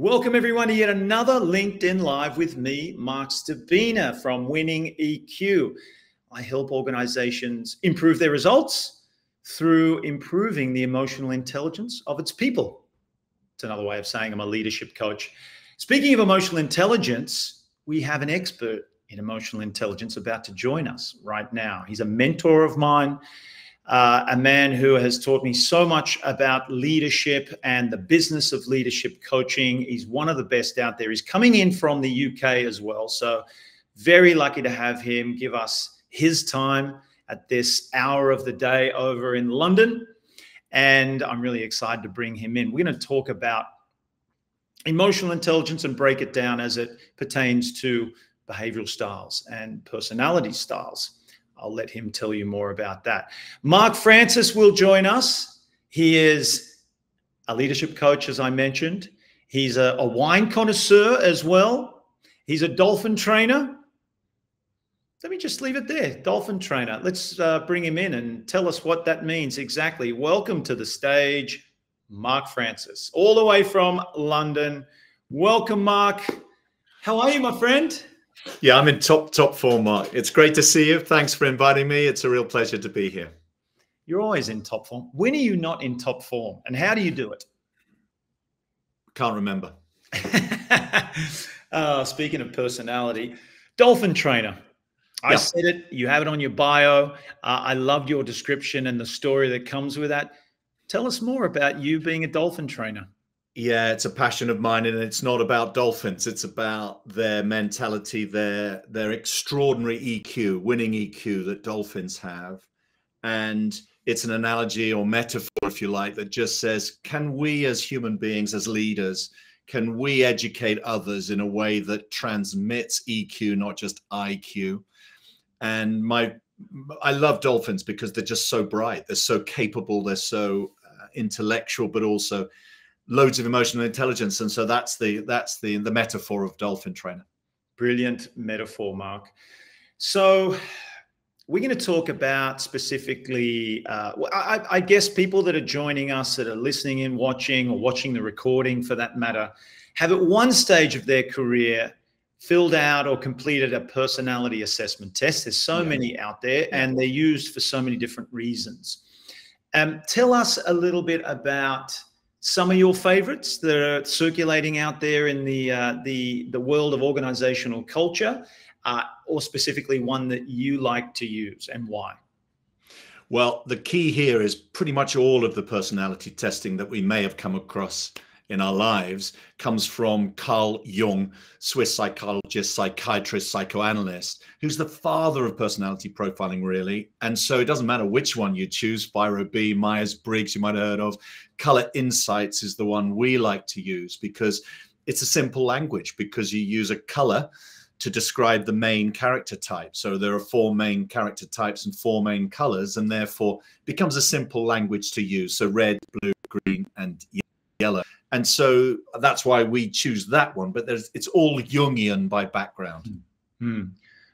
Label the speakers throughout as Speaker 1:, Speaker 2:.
Speaker 1: Welcome, everyone, to yet another LinkedIn Live with me, Marc Stcherbina from Winning EQ. I help organizations improve their results through improving the emotional intelligence of its people. It's another way of saying I'm a leadership coach. Speaking of emotional intelligence, we have an expert in emotional intelligence about to join us right now. He's a mentor of mine uh, a man who has taught me so much about leadership and the business of leadership coaching. He's one of the best out there. He's coming in from the UK as well. So, very lucky to have him give us his time at this hour of the day over in London. And I'm really excited to bring him in. We're going to talk about emotional intelligence and break it down as it pertains to behavioral styles and personality styles. I'll let him tell you more about that. Mark Francis will join us. He is a leadership coach, as I mentioned. He's a, a wine connoisseur as well. He's a dolphin trainer. Let me just leave it there. Dolphin trainer. Let's uh, bring him in and tell us what that means exactly. Welcome to the stage, Mark Francis, all the way from London. Welcome, Mark. How are you, my friend?
Speaker 2: Yeah, I'm in top top form, Mark. It's great to see you. Thanks for inviting me. It's a real pleasure to be here.
Speaker 1: You're always in top form. When are you not in top form, and how do you do it?
Speaker 2: Can't remember.
Speaker 1: uh, speaking of personality, dolphin trainer. I yeah. said it. You have it on your bio. Uh, I loved your description and the story that comes with that. Tell us more about you being a dolphin trainer.
Speaker 2: Yeah, it's a passion of mine, and it's not about dolphins. It's about their mentality, their their extraordinary EQ, winning EQ that dolphins have, and it's an analogy or metaphor, if you like, that just says, can we as human beings, as leaders, can we educate others in a way that transmits EQ, not just IQ? And my I love dolphins because they're just so bright, they're so capable, they're so uh, intellectual, but also loads of emotional intelligence and so that's the that's the the metaphor of dolphin trainer.
Speaker 1: Brilliant metaphor mark. So we're going to talk about specifically uh, I, I, guess people that are joining us that are listening in watching or watching the recording for that matter have at one stage of their career filled out or completed a personality assessment test. There's so yeah. many out there and they're used for so many different reasons. Um, tell us a little bit about some of your favorites that are circulating out there in the uh, the the world of organizational culture, uh, or specifically one that you like to use and why?
Speaker 2: Well, the key here is pretty much all of the personality testing that we may have come across in our lives comes from Carl Jung, Swiss psychologist, psychiatrist, psychoanalyst, who's the father of personality profiling, really. And so it doesn't matter which one you choose, Spiro B, Myers Briggs, you might have heard of. Color Insights is the one we like to use because it's a simple language, because you use a color to describe the main character type. So there are four main character types and four main colors, and therefore becomes a simple language to use. So red, blue, green, and yellow and so that's why we choose that one. But it's all Jungian by background.
Speaker 1: Hmm.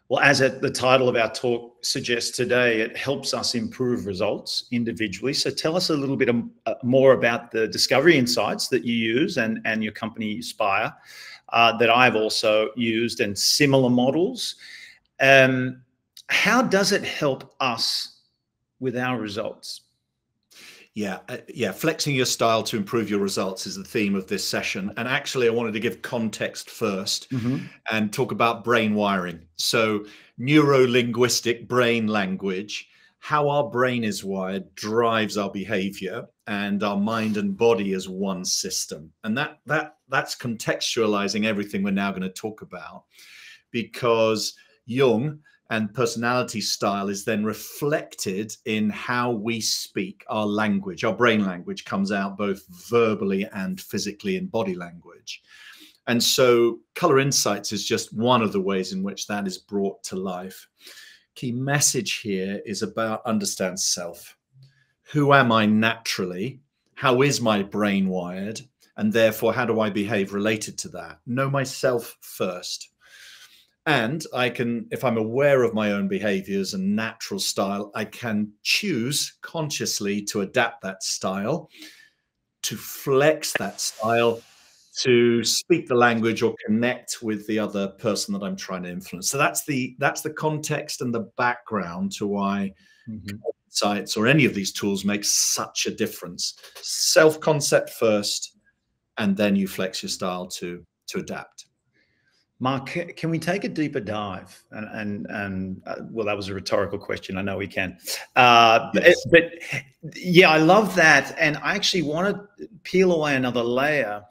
Speaker 1: Well, as it, the title of our talk suggests today, it helps us improve results individually. So tell us a little bit uh, more about the discovery insights that you use and, and your company Uspire uh, that I've also used and similar models. Um, how does it help us with our results?
Speaker 2: Yeah, uh, yeah. Flexing your style to improve your results is the theme of this session. And actually, I wanted to give context 1st mm-hmm. and talk about brain wiring. So, neuro linguistic brain language, how our brain is wired drives our behavior, and our mind and body as one system. And that that that's contextualizing everything we're now going to talk about, because Jung and personality style is then reflected in how we speak. Our language our brain language comes out both verbally and physically in body language. And so color insights is just one of the ways in which that is brought to life. Key message here is about understand self. Who am i naturally? How is my brain wired? And therefore how do i behave related to that? Know myself first and I can, if I'm aware of my own behaviors and natural style, I can choose consciously to adapt that style, to flex that style to speak the language or connect with the other person that I'm trying to influence. So that's the that's the context and the background to why mm-hmm. sites or any of these tools make such a difference. Self concept first, and then you flex your style to to adapt.
Speaker 1: Mark, can we take a deeper dive? And and, and uh, well, that was a rhetorical question. I know we can, uh, yes. but, but yeah, I love that, and I actually want to peel away another layer.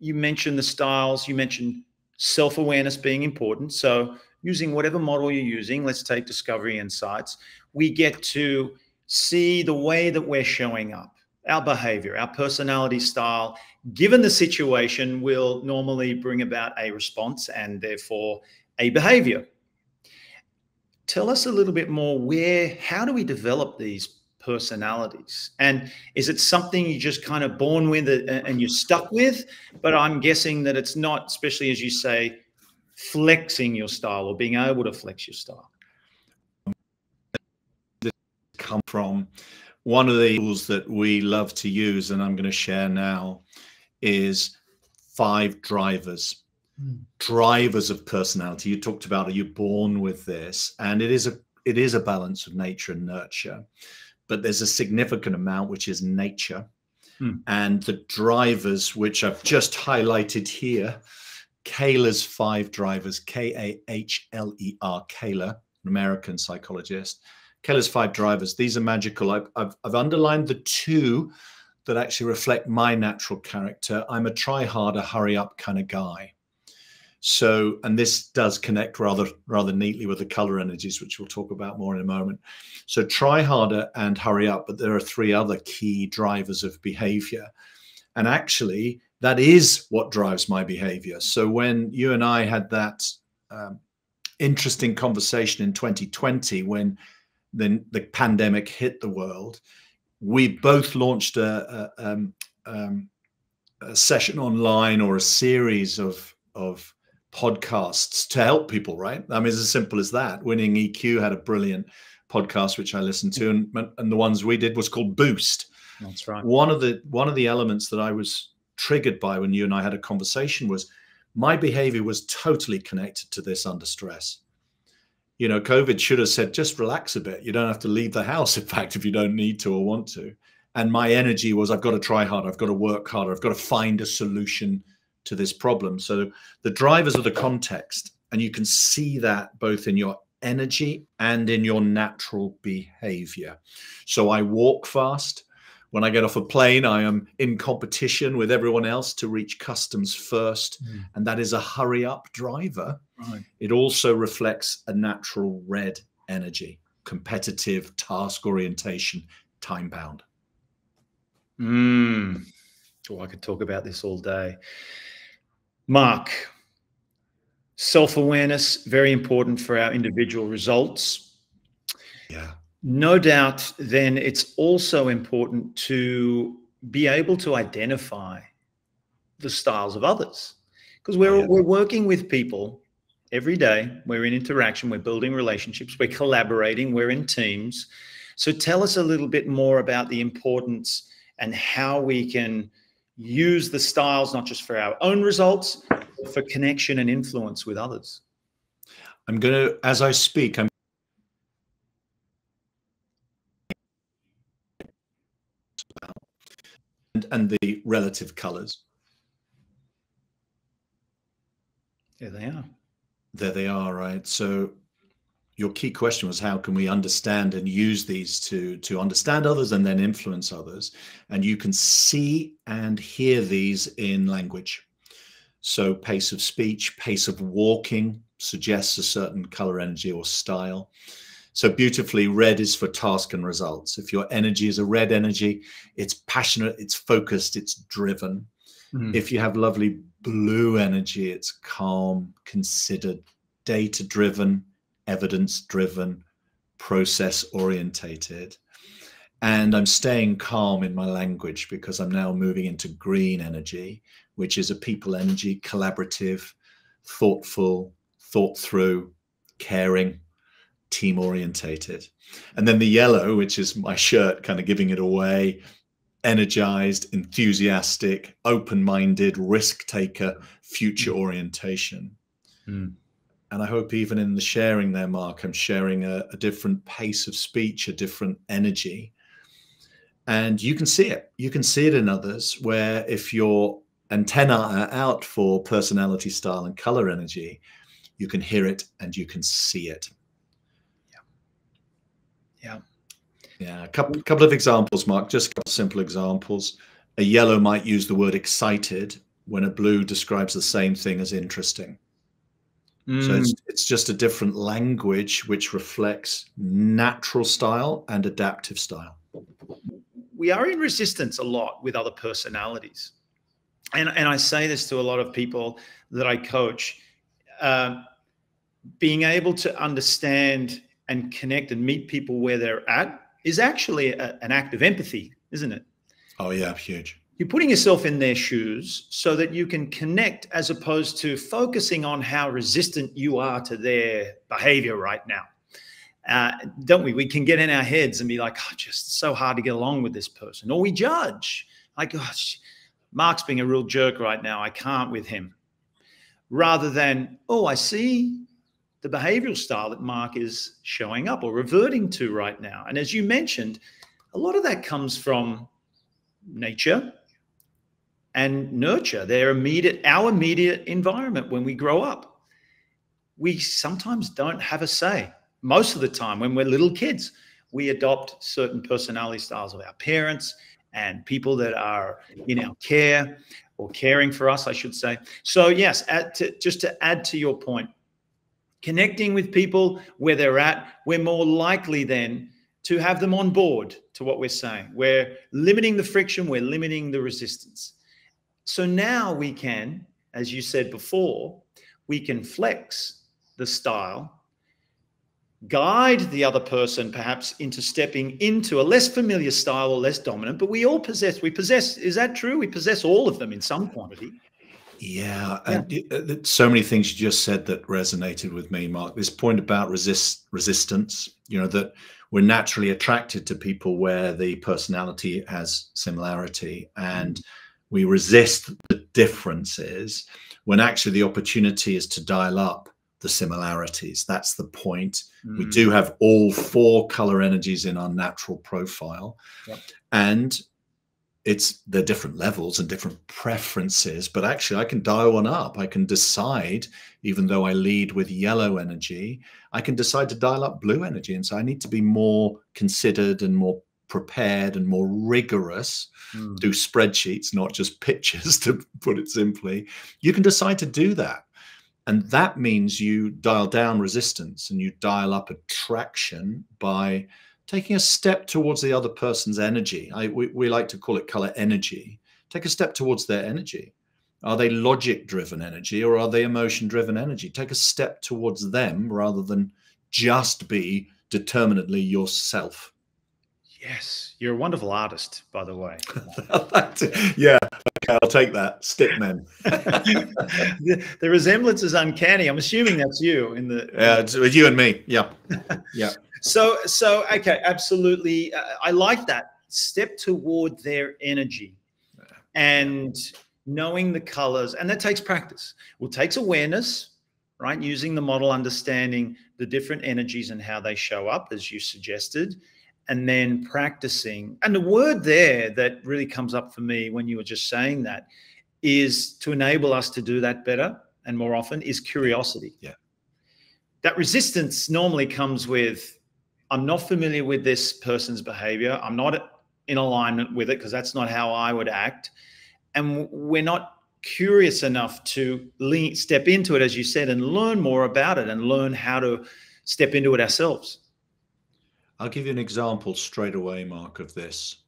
Speaker 1: You mentioned the styles. You mentioned self awareness being important. So using whatever model you're using, let's take Discovery Insights. We get to see the way that we're showing up, our behavior, our personality style, given the situation, will normally bring about a response and therefore a behavior. Tell us a little bit more where, how do we develop these personalities? And is it something you just kind of born with and you're stuck with? But I'm guessing that it's not, especially as you say, flexing your style or being able to flex your style.
Speaker 2: Come from one of the tools that we love to use, and I'm going to share now, is five drivers. Mm. Drivers of personality. You talked about are you born with this? And it is a it is a balance of nature and nurture, but there's a significant amount which is nature. Mm. And the drivers, which I've just highlighted here, Kahler's five drivers, K A H L E R, Kahler, an American psychologist. Kahler's five drivers, these are magical. I've, I've, I've underlined the two that actually reflect my natural character. I'm a try harder, hurry up kind of guy. So, and this does connect rather rather neatly with the color energies, which we'll talk about more in a moment. So, try harder and hurry up, but there are three other key drivers of behavior, and actually, that is what drives my behavior. So, when you and I had that um, interesting conversation in 2020, when then the pandemic hit the world, we both launched a, a, um, um, a, session online or a series of of podcasts to help people. Right? I mean, it's as simple as that. Winning EQ had a brilliant podcast which I listened to, and and the ones we did was called Boost.
Speaker 1: That's right.
Speaker 2: One of the one of the elements that I was triggered by when you and I had a conversation was my behavior was totally connected to this under stress you know, COVID should have said, just relax a bit. You don't have to leave the house, in fact, if you don't need to or want to. And my energy was, I've got to try harder. I've got to work harder. I've got to find a solution to this problem. So the drivers are the context. And you can see that both in your energy and in your natural behavior. So I walk fast. When I get off a plane, I am in competition with everyone else to reach customs first. Mm. And that is a hurry up driver. Right. It also reflects a natural red energy, competitive task orientation, time bound.
Speaker 1: Mm. Oh, I could talk about this all day. Mark, self awareness, very important for our individual results.
Speaker 2: Yeah.
Speaker 1: No doubt, then it's also important to be able to identify the styles of others because we're, oh, yeah. we're working with people every day. We're in interaction, we're building relationships, we're collaborating, we're in teams. So tell us a little bit more about the importance and how we can use the styles not just for our own results, but for connection and influence with others.
Speaker 2: I'm going to, as I speak, I'm and, and the relative colors.
Speaker 1: There they are.
Speaker 2: There they are, right? So your key question was how can we understand and use these to to understand others and then influence others and you can see and hear these in language so pace of speech pace of walking suggests a certain color energy or style so beautifully, red is for task and results. If your energy is a red energy, it's passionate, it's focused, it's driven. Mm. If you have lovely blue energy, it's calm, considered, data driven, evidence driven, process orientated. And I'm staying calm in my language because I'm now moving into green energy, which is a people energy, collaborative, thoughtful, thought through, caring, team orientated. And then the yellow, which is my shirt, kind of giving it away, energized, enthusiastic, open minded, risk taker, future hmm. orientation. Mm. And I hope even in the sharing there, Mark, I'm sharing a, a different pace of speech, a different energy. And you can see it. You can see it in others where if your antenna are out for personality, style, and color energy, you can hear it and you can see it.
Speaker 1: Yeah. Yeah.
Speaker 2: Yeah. A couple, couple of examples, Mark, just a couple simple examples. A yellow might use the word excited when a blue describes the same thing as interesting. Mm. So it's, it's just a different language which reflects natural style and adaptive style.
Speaker 1: We are in resistance a lot with other personalities. And, and I say this to a lot of people that I coach. Uh, being able to understand and connect and meet people where they're at is actually a, an act of empathy, isn't it?
Speaker 2: Oh, yeah, huge
Speaker 1: you're putting yourself in their shoes so that you can connect as opposed to focusing on how resistant you are to their behavior right now. Uh, don't we? We can get in our heads and be like, oh, just so hard to get along with this person. Or we judge, like, oh, Mark's being a real jerk right now. I can't with him. Rather than, oh, I see the behavioral style that Mark is showing up or reverting to right now. And as you mentioned, a lot of that comes from nature, and nurture their immediate, our immediate environment when we grow up. We sometimes don't have a say. Most of the time, when we're little kids, we adopt certain personality styles of our parents and people that are in our care or caring for us, I should say. So, yes, to, just to add to your point, connecting with people where they're at, we're more likely then to have them on board to what we're saying. We're limiting the friction, we're limiting the resistance. So now we can, as you said before, we can flex the style, guide the other person perhaps into stepping into a less familiar style or less dominant, but we all possess, we possess, is that true? We possess all of them in some quantity.
Speaker 2: Yeah, and uh, so many things you just said that resonated with me, Mark. This point about resist resistance, you know, that we're naturally attracted to people where the personality has similarity, and mm we resist the differences when actually the opportunity is to dial up the similarities. That's the point. Mm. We do have all four color energies in our natural profile. Yep. And it's the different levels and different preferences, but actually I can dial one up. I can decide, even though I lead with yellow energy, I can decide to dial up blue energy. And so I need to be more considered and more prepared and more rigorous, mm. do spreadsheets, not just pictures, to put it simply, you can decide to do that. And that means you dial down resistance and you dial up attraction by taking a step towards the other person's energy. I, we, we like to call it color energy. Take a step towards their energy. Are they logic driven energy or are they emotion driven energy? Take a step towards them rather than just be determinedly yourself.
Speaker 1: Yes, you're a wonderful artist, by the way.
Speaker 2: yeah, okay, I'll take that. Stickman.
Speaker 1: the, the, resemblance is uncanny. I'm assuming that's you in the.
Speaker 2: Yeah, it's you and me. Yeah, yeah.
Speaker 1: So, so okay, absolutely. Uh, I like that. Step toward their energy, and knowing the colors, and that takes practice. Well, takes awareness, right? Using the model, understanding the different energies and how they show up, as you suggested and then practicing. And the word there that really comes up for me when you were just saying that is to enable us to do that better and more often is curiosity.
Speaker 2: Yeah.
Speaker 1: That resistance normally comes with I'm not familiar with this person's behavior. I'm not in alignment with it because that's not how I would act. And we're not curious enough to lean, step into it, as you said, and learn more about it and learn how to step into it ourselves.
Speaker 2: I'll give you an example straight away, Mark, of this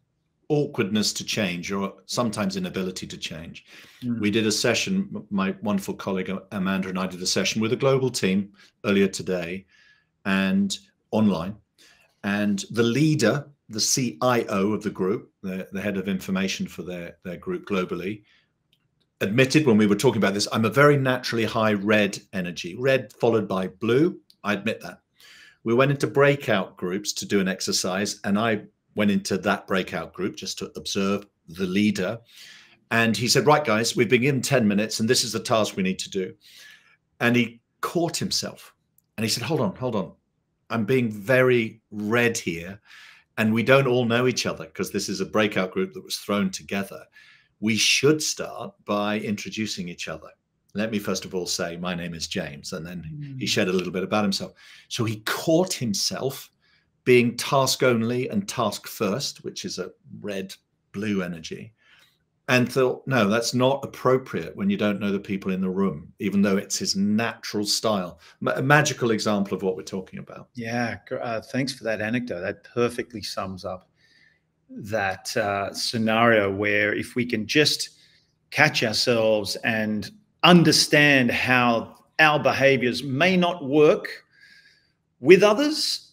Speaker 2: awkwardness to change or sometimes inability to change. Mm. We did a session, my wonderful colleague Amanda and I did a session with a global team earlier today and online. And the leader, the CIO of the group, the, the head of information for their, their group globally, admitted when we were talking about this, I'm a very naturally high red energy, red followed by blue. I admit that we went into breakout groups to do an exercise and i went into that breakout group just to observe the leader. And he said, Right, guys, we've been given 10 minutes and this is the task we need to do. And he caught himself and he said, Hold on, hold on. I'm being very red here. And we don't all know each other because this is a breakout group that was thrown together. We should start by introducing each other. Let me first of all say, My name is James. And then mm. he shared a little bit about himself. So he caught himself being task only and task first, which is a red blue energy, and thought, no, that's not appropriate when you don't know the people in the room, even though it's his natural style. A magical example of what we're talking about.
Speaker 1: Yeah, uh, thanks for that anecdote. That perfectly sums up that uh, scenario where if we can just catch ourselves and understand how our behaviors may not work with others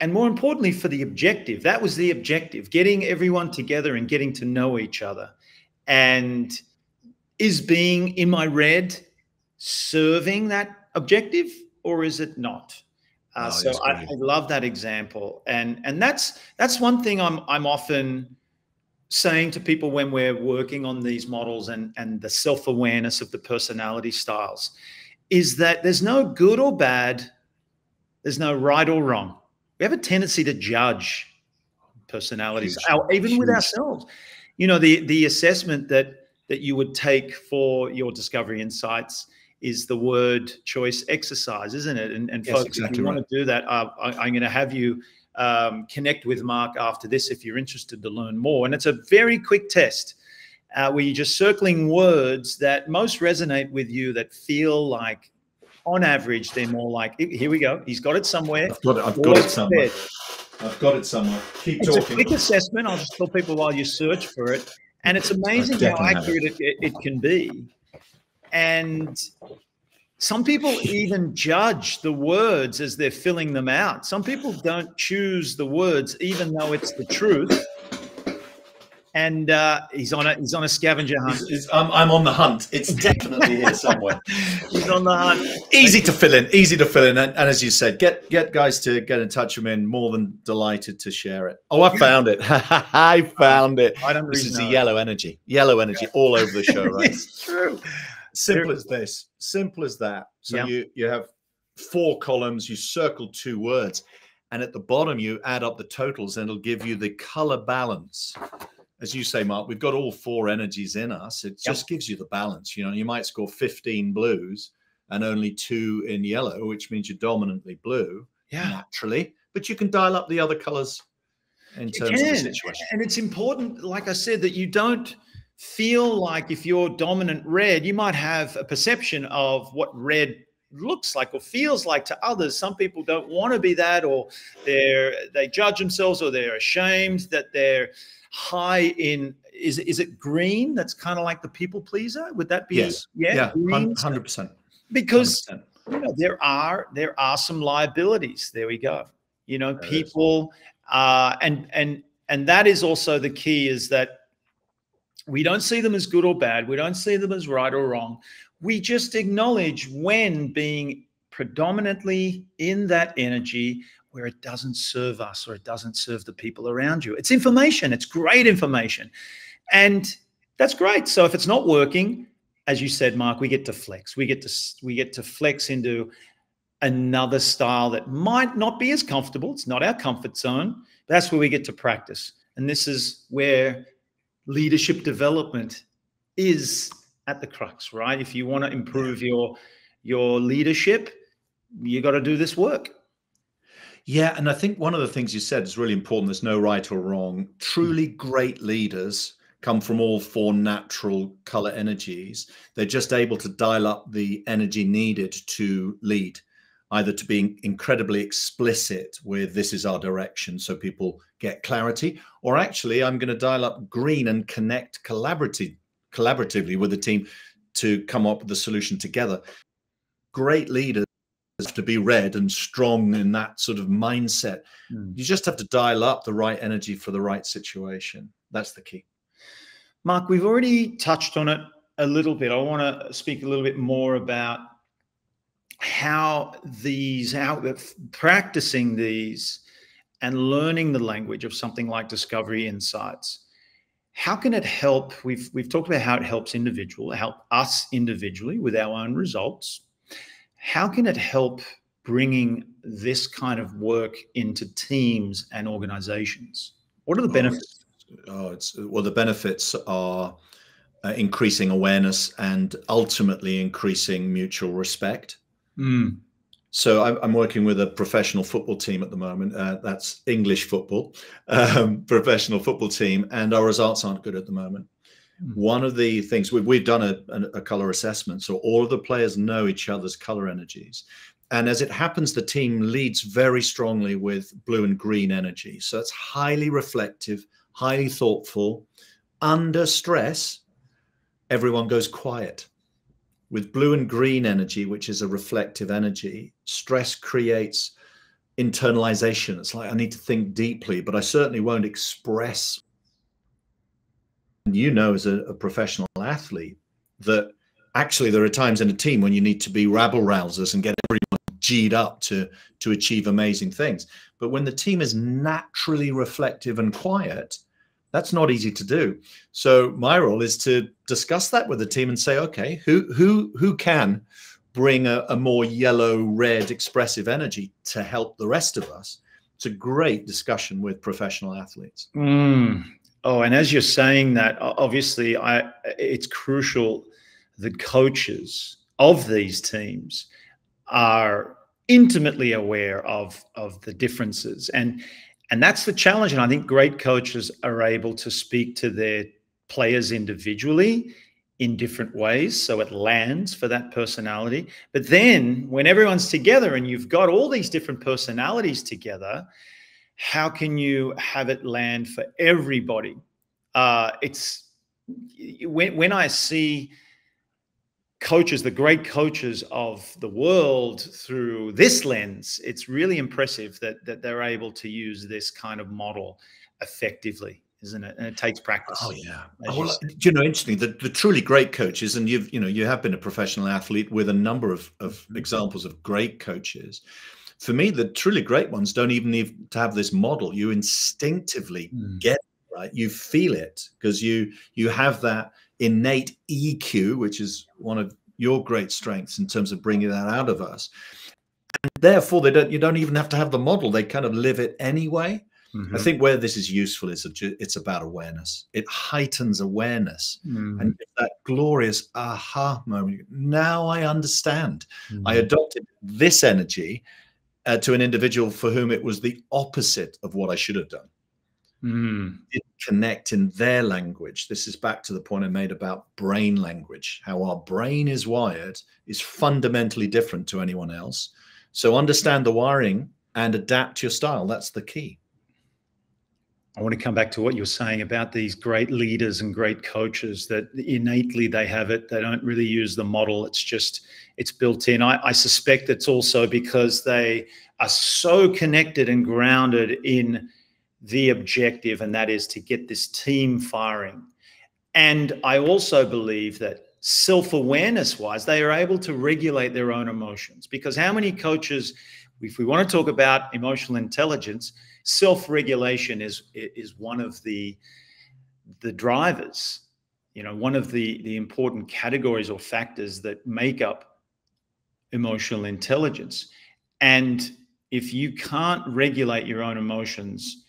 Speaker 1: and more importantly for the objective that was the objective getting everyone together and getting to know each other and is being in my red serving that objective or is it not uh, so I, I, love that example and and that's that's one thing i'm i'm often saying to people when we're working on these models and and the self-awareness of the personality styles is that there's no good or bad there's no right or wrong we have a tendency to judge personalities, our, even huge. with ourselves. You know, the the assessment that that you would take for your discovery insights is the word choice exercise, isn't it? And, and yes, folks, exactly if you right. want to do that, uh, I, am going to have you um, connect with Mark after this if you're interested to learn more. And it's a very quick test uh, where you're just circling words that most resonate with you that feel like on average, they're more like, here we go. He's got it somewhere.
Speaker 2: I've got it, I've got it somewhere. I've got it somewhere. Keep
Speaker 1: it's
Speaker 2: talking.
Speaker 1: a quick assessment. I'll just tell people while you search for it. And it's amazing how accurate it, it, it can be. And some people even judge the words as they're filling them out. Some people don't choose the words, even though it's the truth and uh, he's on a he's on a scavenger hunt. He's,
Speaker 2: he's, I'm, I'm on the hunt. It's definitely here somewhere.
Speaker 1: he's on the hunt.
Speaker 2: Easy to fill in. Easy to fill in. And, and, as you said, get get guys to get in touch with me. And more than delighted to share it. Oh, I found it. I found it. I don't. This is the yellow energy. Yellow energy yeah. all over the show. Right?
Speaker 1: it's true.
Speaker 2: Simple as this. Simple as that. So yeah. you you have four columns. You circle two words. And at the bottom, you add up the totals, and it'll give you the color balance as you say, Mark, we've got all four energies in us. It yep. just gives you the balance. You know, you might score 15 blues and only two in yellow, which means you're dominantly blue yeah. naturally, but you can dial up the other colors in terms of the situation.
Speaker 1: And it's important, like I said, that you don't feel like if you're dominant red, you might have a perception of what red looks like or feels like to others. Some people don't want to be that, or they're they judge themselves, or they're ashamed that they're high in is is it green? That's kind of like the people pleaser. Would that be?
Speaker 2: Yes. Yeah. Hundred percent.
Speaker 1: Because 100%. you know there are there are some liabilities. There we go. You know, there people, uh, and and and that is also the key is that we don't see them as good or bad. We don't see them as right or wrong. We just acknowledge when being predominantly in that energy where it doesn't serve us or it doesn't serve the people around you. It's information, it's great information. And that's great. So if it's not working, as you said, Mark, we get to flex. We get to we get to flex into another style that might not be as comfortable. It's not our comfort zone. that's where we get to practice. And this is where leadership development is at the crux, right? If you want to improve your your leadership, you got to do this work.
Speaker 2: Yeah, and I think one of the things you said is really important. There's no right or wrong. Mm. Truly great leaders come from all four natural color energies. They're just able to dial up the energy needed to lead, either to being incredibly explicit with this is our direction so people get clarity, or actually, I'm going to dial up green and connect collaborative, collaboratively with the team to come up with the solution together. Great leaders to be red and strong in that sort of mindset. Mm. You just have to dial up the right energy for the right situation. That's the key.
Speaker 1: Mark, we've already touched on it a little bit. I want to speak a little bit more about how these, how practicing these and learning the language of something like Discovery Insights, how can it help? We've we've talked about how it helps individual, help us individually with our own results. How can it help bringing this kind of work into teams and organizations? What are the benefits?
Speaker 2: Oh, it's, oh, it's well, the benefits are uh, increasing awareness and ultimately increasing mutual respect.
Speaker 1: Mm.
Speaker 2: So I'm, I'm, working with a professional football team at the moment. Uh, that's English football, um, professional football team, and our results aren't good at the moment. Mm. One of the things we've, we've done a, a, a, color assessment, so all of the players know each other's color energies. And as it happens, the team leads very strongly with blue and green energy. So it's highly reflective, highly thoughtful. Under stress, everyone goes quiet with blue and green energy, which is a reflective energy, stress creates internalization. It's like I need to think deeply, but I certainly won't express. You know, as a, a professional athlete, that actually there are times in a team when you need to be rabble rousers and get everyone g'd up to to achieve amazing things. But when the team is naturally reflective and quiet, that's not easy to do. So my role is to discuss that with the team and say, okay, who who who can bring a, a more yellow red expressive energy to help the rest of us? It's a great discussion with professional athletes.
Speaker 1: Mm. Oh, and as you're saying that, obviously, I it's crucial the coaches of these teams are intimately aware of of the differences and and that's the challenge. And I think great coaches are able to speak to their players individually in different ways. So it lands for that personality. But then when everyone's together and you've got all these different personalities together, how can you have it land for everybody? Uh, it's when, when I see coaches, the great coaches of the world through this lens, it's really impressive that that they're able to use this kind of model effectively, isn't it? And it takes practice.
Speaker 2: Oh yeah. Well, you, you know, interesting. The, the truly great coaches, and you've you know you have been a professional athlete with a number of of mm-hmm. examples of great coaches. For me, the truly great ones don't even need to have this model. You instinctively mm. get it, right. You feel it because you you have that innate EQ, which is one of your great strengths in terms of bringing that out of us. And therefore, they don't. You don't even have to have the model; they kind of live it anyway. Mm-hmm. I think where this is useful is it's about awareness. It heightens awareness mm-hmm. and that glorious aha moment. Now I understand. Mm-hmm. I adopted this energy uh, to an individual for whom it was the opposite of what I should have done
Speaker 1: mm.
Speaker 2: connect in their language. This is back to the point I made about brain language. How our brain is wired is fundamentally different to anyone else. So understand the wiring and adapt your style. That's the key.
Speaker 1: I want to come back to what you're saying about these great leaders and great coaches that innately they have it. They don't really use the model. It's just, it's built in. I, I suspect it's also because they are so connected and grounded in the objective, and that is to get this team firing. And I also believe that self awareness wise, they are able to regulate their own emotions. Because how many coaches, if we want to talk about emotional intelligence, self regulation is, is one of the, the drivers, you know, one of the, the important categories or factors that make up emotional intelligence. And if you can't regulate your own emotions,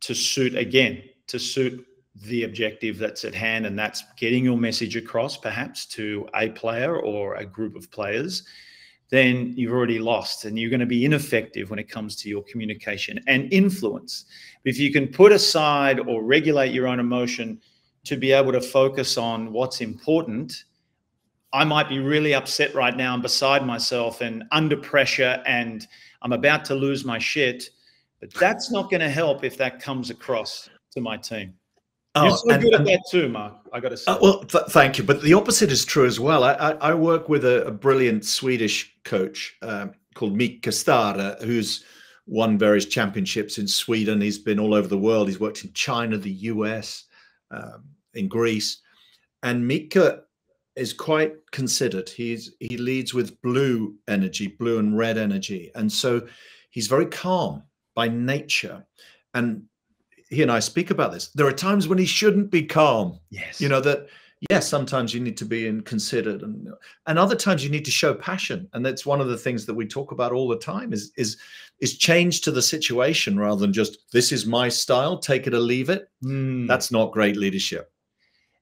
Speaker 1: to suit again to suit the objective that's at hand and that's getting your message across perhaps to a player or a group of players then you've already lost and you're going to be ineffective when it comes to your communication and influence if you can put aside or regulate your own emotion to be able to focus on what's important i might be really upset right now and beside myself and under pressure and i'm about to lose my shit but that's not going to help if that comes across to my team. Oh, You're so and, good at that too, Mark. I got to say.
Speaker 2: Uh, well, th- thank you. But the opposite is true as well. I, I, I work with a, a, brilliant Swedish coach um, called Mika Stara, who's won various championships in Sweden. He's been all over the world. He's worked in China, the US, um, in Greece, and Mika is quite considered. He's he leads with blue energy, blue and red energy, and so he's very calm by nature, and he and I speak about this. There are times when he shouldn't be calm.
Speaker 1: Yes.
Speaker 2: You know that yes, sometimes you need to be in considered and and other times you need to show passion. And that's one of the things that we talk about all the time is is is change to the situation rather than just this is my style, take it or leave it.
Speaker 1: Mm.
Speaker 2: That's not great leadership.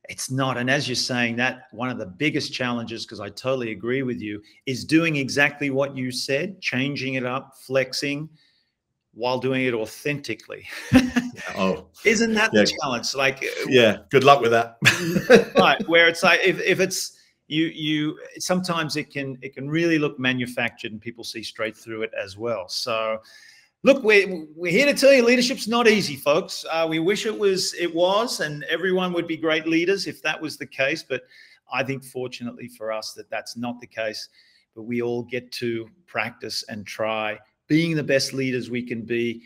Speaker 1: It's not. And as you're saying, that one of the biggest challenges, because I totally agree with you, is doing exactly what you said, changing it up, flexing while doing it authentically.
Speaker 2: oh,
Speaker 1: isn't that yeah. the challenge? Like, uh,
Speaker 2: yeah, good luck with that.
Speaker 1: right. Where it's like, if, if it's, you, you, sometimes it can, it can really look manufactured and people see straight through it as well. So, look, we're, we're here to tell you leadership's not easy, folks. Uh, we wish it was, it was, and everyone would be great leaders if that was the case. But I think fortunately for us that that's not the case. But we all get to practice and try being the best leaders we can be.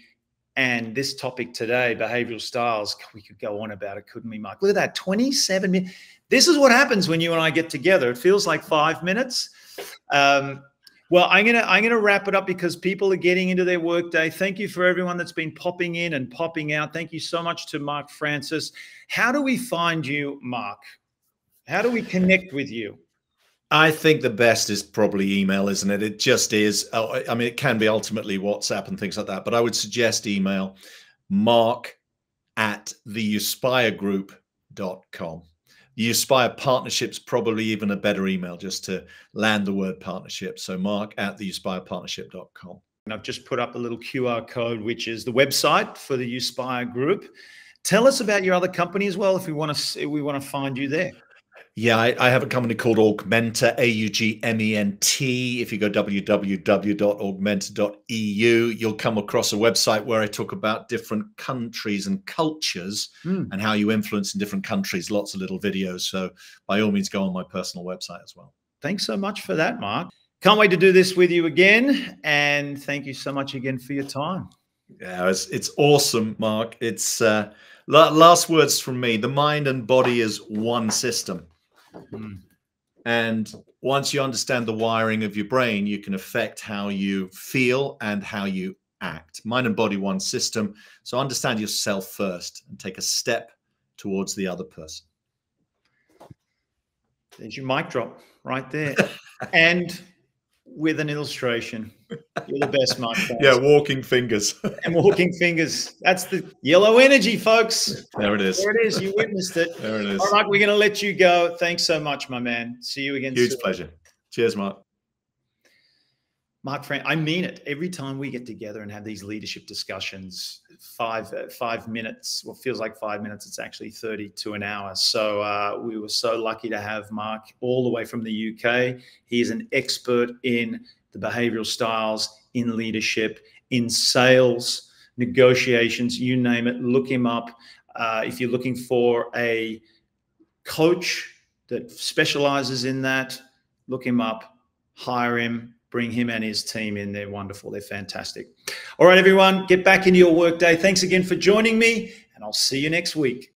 Speaker 1: And this topic today, behavioral styles, we could go on about it, couldn't we, Mark? Look at that, 27 minutes. This is what happens when you and I get together. It feels like five minutes. Um, well, I'm gonna I'm gonna wrap it up because people are getting into their workday. Thank you for everyone that's been popping in and popping out. Thank you so much to Mark Francis. How do we find you, Mark? How do we connect with you?
Speaker 2: I think the best is probably email, isn't it? It just is. Oh, I mean, it can be ultimately WhatsApp and things like that, but I would suggest email mark at the com. The Uspire Partnership's probably even a better email just to land the word partnership. So mark at the com.
Speaker 1: And I've just put up a little QR code, which is the website for the Uspire Group. Tell us about your other company as well, if we want to we want to find you there.
Speaker 2: Yeah, I, I, have a company called Augmenta, A U G M E N T. If you go www.augmenta.eu, you'll come across a website where I talk about different countries and cultures mm. and how you influence in different countries. Lots of little videos. So by all means, go on my personal website as well.
Speaker 1: Thanks so much for that, Mark. Can't wait to do this with you again. And thank you so much again for your time.
Speaker 2: Yeah, it's, it's awesome, Mark. It's uh, last words from me. The mind and body is one system Mm. And once you understand the wiring of your brain, you can affect how you feel and how you act. Mind and body, one system. So understand yourself first and take a step towards the other person.
Speaker 1: There's your mic drop right there. and with an illustration. You're the best, Mark.
Speaker 2: yeah, walking fingers.
Speaker 1: and walking fingers. That's the yellow energy, folks.
Speaker 2: There it is.
Speaker 1: There it is. You witnessed it.
Speaker 2: there it is.
Speaker 1: All right, we're going to let you go. Thanks so much, my man. See you again.
Speaker 2: Huge soon. pleasure. Cheers, Mark.
Speaker 1: Mark Frank, I mean it. Every time we get together and have these leadership discussions, five uh, five minutes, well, feels like five minutes. It's actually thirty to an hour. So uh, we were so lucky to have Mark all the way from the UK. He is an expert in the behavioral styles, in leadership, in sales, negotiations, you name it. Look him up. Uh, if you're looking for a coach that specializes in that, look him up, hire him bring him and his team in. They're wonderful. They're fantastic. All right, everyone, get back into your workday. Thanks again for joining me, and I'll see you next week.